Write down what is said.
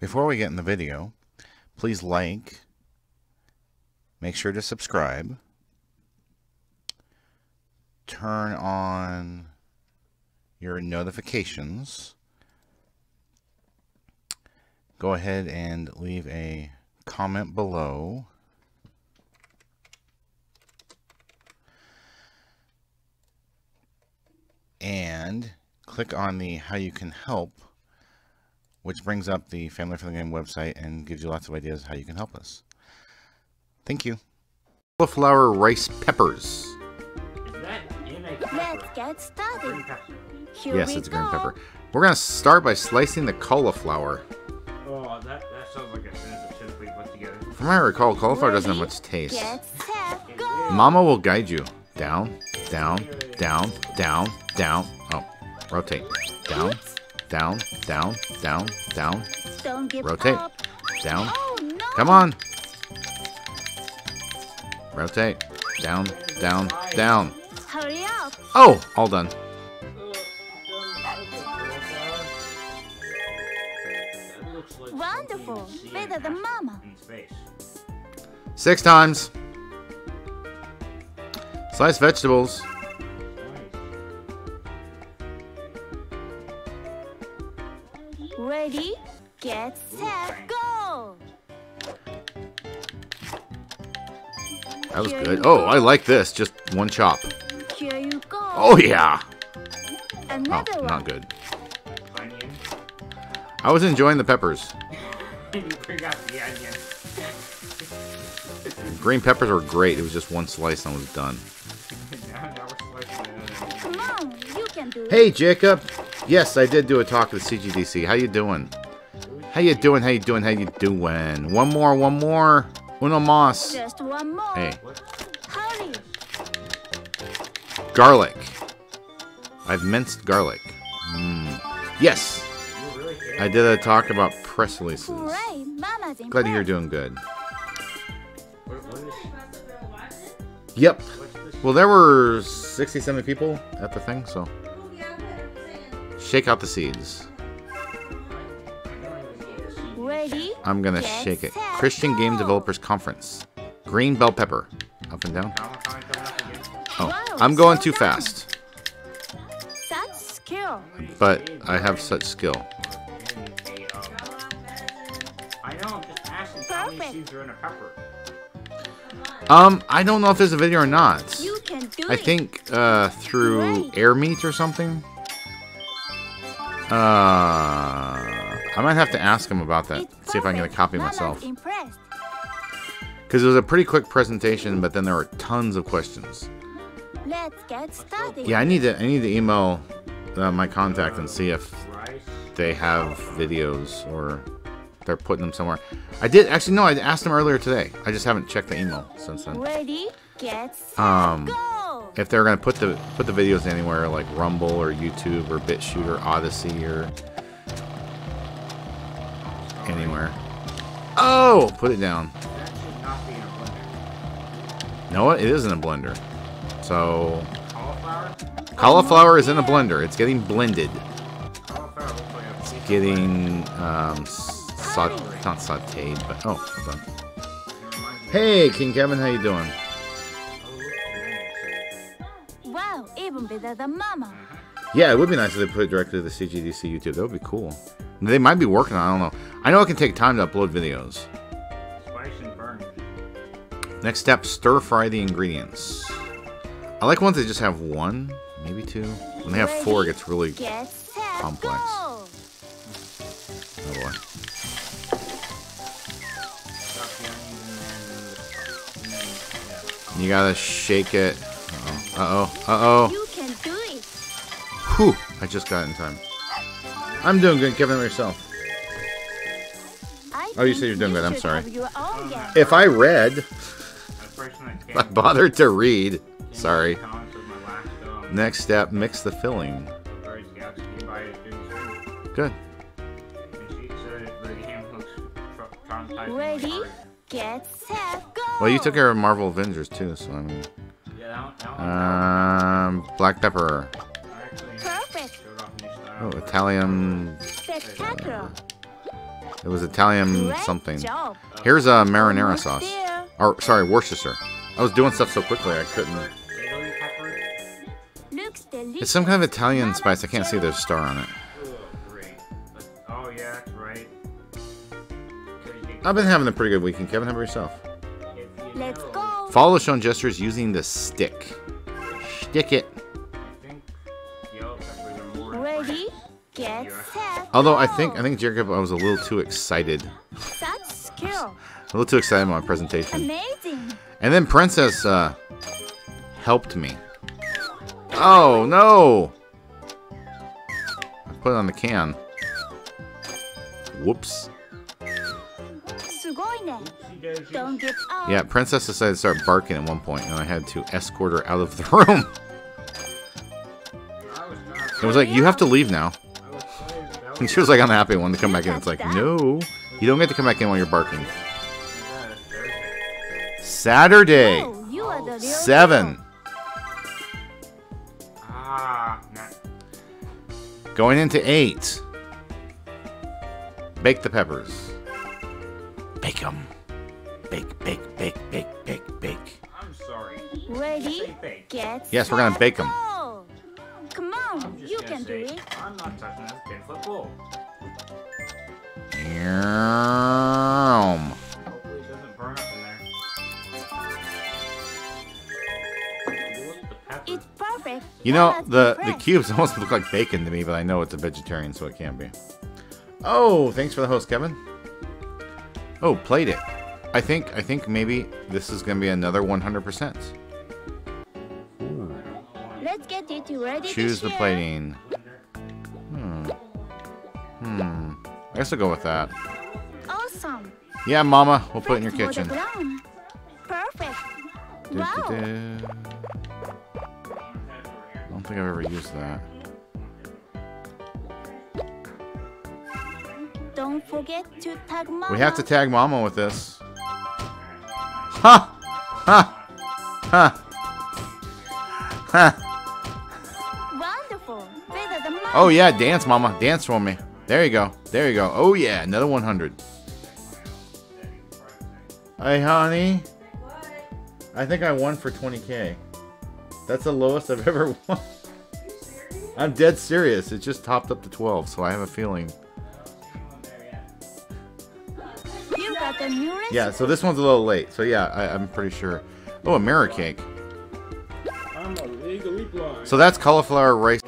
Before we get in the video, please like, make sure to subscribe, turn on your notifications, go ahead and leave a comment below. And click on the how you can help which brings up the Family Friendly Gaming website and gives you lots of ideas how you can help us. Thank you. Cauliflower rice peppers. Let's get started. Here yes, we it's a green go. pepper. We're going to start by slicing the cauliflower. Oh, that, that sounds like a sentence that should put together. From what I recall, cauliflower doesn't have much taste. Get set, go. Mama will guide you. Down, down, down, down, down. Oh, rotate. Down, down, down, down, down, Don't give rotate. up. down. Oh no. Come on. Rotate. Down, down, down. Hurry up. Oh, all done. That looks like Wonderful. something you see Better than Mama. Six times. Slice vegetables. That was good. Oh. I like this. Just one chop. Here you go. Oh, yeah. Oh, Another one. not good. Onion. I was enjoying the peppers. you bring the onion. Green peppers were great. It was just one slice and I was done. now, now we're slicing the onion. Come on, you can do. Hey, Jacob. Yes, I did do a talk with CGDC. How you doing? How you doing? How you doing? How you doing? One more, one more. Uno más. Just one more. Hey, Hurry. garlic. I've minced garlic. Mm. Yes, You really hit I did a talk about press releases. Hooray, Glad you're doing good. What, what is, Yep. Well, there were 60, 70 people at the thing, so shake out the seeds. Ready, I'm gonna Get shake it. set, Christian Game. Developers Conference. Green bell pepper. Up and down. Comic Con coming up again? Oh, Wow, I'm going so too done. fast, such skill. but I have such skill. Um, I know, I'm just asking how many Perfect. seeds are in a pepper. Um, I don't know if there's a video or not. You can do I think uh, through Great. air meat or something. Uh, I might have to ask him about that. See if I can get a copy myself. Because it was a pretty quick presentation, but then there were tons of questions. Let's get started. Yeah, I need to I need to email uh, my contact and see if they have videos or they're putting them somewhere. I did actually no, I asked them earlier today. I just haven't checked the email since then. Ready, get Um, go. If they're gonna put the put the videos anywhere like Rumble or YouTube or BitChute or Odysee or anywhere. Oh, put it down. That not be in a blender. No, it is in a blender. So Cauliflower? cauliflower is in a blender. It's getting blended. Cauliflower looks like a piece of Getting um, sa- not sautéed, but oh, hold on. It reminds me Hey, King Kevin, how you doing? of- oh, look, bananas. Wow, even better than Mama. Yeah, it would be nice if they put it directly to the CGDC YouTube. That would be cool. They might be working on. I don't know. I know it can take time to upload videos. Spice and burn. Next step: stir fry the ingredients. I like ones that just have one, maybe two. When they have four, it gets really. Complex. Oh boy. Drop the onions and then, and then, yeah. You gotta shake it. Uh oh. Uh oh. You can do it. Whew. I just got it in time. I'm doing good, Kevin. How yourself? Oh, you think said you're doing good, I'm sorry. have your own game. If I read, The person that if I bothered to read. Sorry. to comments with my last, um, Next step: mix the filling. Bird Scouts came by to do the stream. Good. And she said the game looks tra- traumatizing. Ready, get set, go. Well, you took care of Marvel Avengers too, so I mean. Yeah, that one, that one, that Um, black pepper. Oh. Italian. Spectacular. It was Italian something. Here's a marinara sauce. there. Or sorry, Worcestershire. I was doing stuff so quickly I couldn't. Chili pepper. Looks delicious. It's some kind of Italian spice. I can't see there's a star on it. Oh yeah, that's right. I've been having a pretty good weekend. Kevin, how about yourself? Let's go. Follow the shown gestures using the stick. Stick it. Ready? Get set. Although I think I think Jacob, I was a little too excited. Skill. a little too excited about my presentation. Amazing. And then Princess uh, helped me. Oh no! I put it on the can. Whoops. Yeah, Princess decided to start barking at one point, and I had to escort her out of the room. It was like, you have to leave now. I was trying to tell And she was like, I'm happy wanted to come back in. It's like, no. You don't get to come back in while you're barking. you that it's Thursday. Saturday, you are the real 7. Ah. Going into 8. Bake the peppers. Bake them. Bake, bake, bake, bake, bake, bake. I'm sorry. Ready, get Yes, we're gonna bake 'em. Go. Come I'm on, just you gonna can do it. I'm not touching that 10 foot pole. Yum. Hopefully it doesn't burn up in there. Look, the pepper. It's perfect. You know, Now the, the cubes almost look like bacon to me, but I know it's a vegetarian, so it can't be. Oh, thanks for the host, Kevin. Oh, played it. I think I think maybe this is gonna be another 100%. Choose the plating. Hmm. Hmm. I guess I'll go with that. Awesome. Yeah, Mama, we'll put it in your Flex for the kitchen. Perfect. Wow. I don't think I've ever used that. Don't forget to tag mama. We have to tag Mama with this. Ha! Ha! Ha! Ha! Oh yeah, dance, Mama. Dance for me. There you go. There you go. Oh yeah, another 100. Hey, honey. I think I won for 20k. That's the lowest I've ever won. I'm dead serious. It just topped up to 12, so I have a feeling. You got the new. Yeah, so this one's a little late. So yeah, I, I'm pretty sure. Oh, a mirror cake. I'm a legally blind. So that's cauliflower rice.